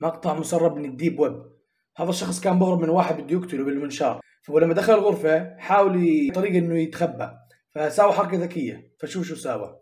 مقطع مسرب من الديب ويب. هذا الشخص كان بهرب من واحد بده يقتله بالمنشار. فلما دخل الغرفة حاول طريقة إنه يتخبى فساوى حركة ذكية. فشوف شو ساوى.